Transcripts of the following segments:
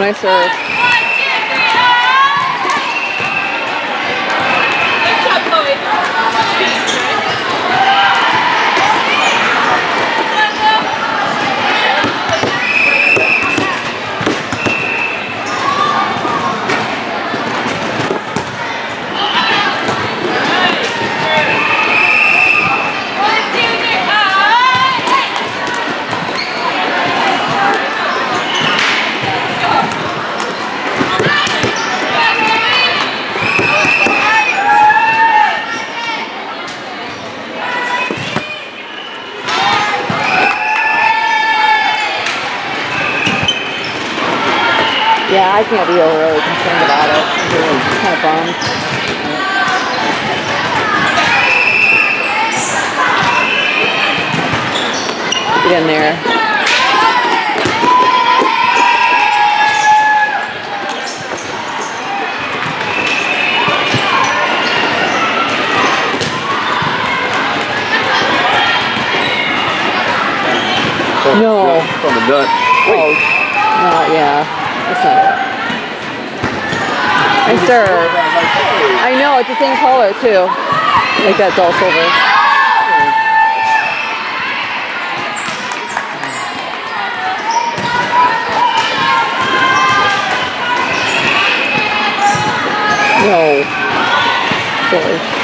Nice serve. Yeah, I can't be overly concerned about it. I'm really kind of bummed. Get in there. No. From the gut. Oh, no, yeah. That's not it. Nice serve. I know, it's the same color too. Like that dull silver. No. Silly.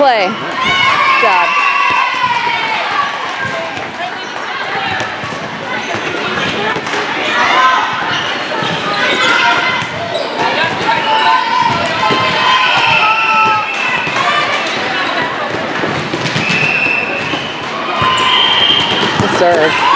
Play. Good job. Serve.